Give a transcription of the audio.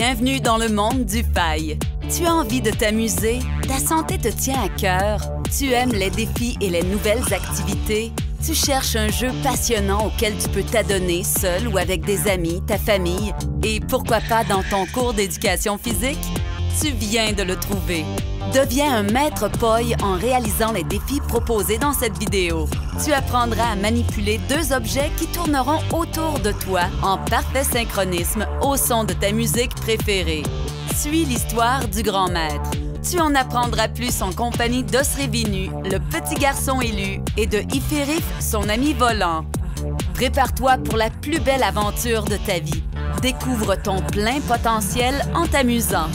Bienvenue dans le monde du faille. Tu as envie de t'amuser? Ta santé te tient à cœur? Tu aimes les défis et les nouvelles activités? Tu cherches un jeu passionnant auquel tu peux t'adonner seul ou avec des amis, ta famille? Et pourquoi pas dans ton cours d'éducation physique? Tu viens de le trouver. Deviens un maître POI en réalisant les défis proposés dans cette vidéo. Tu apprendras à manipuler deux objets qui tourneront autour de toi en parfait synchronisme au son de ta musique préférée. Suis l'histoire du grand maître. Tu en apprendras plus en compagnie d'Osrevinu, le petit garçon élu, et de Ifirif, son ami volant. Prépare-toi pour la plus belle aventure de ta vie. Découvre ton plein potentiel en t'amusant.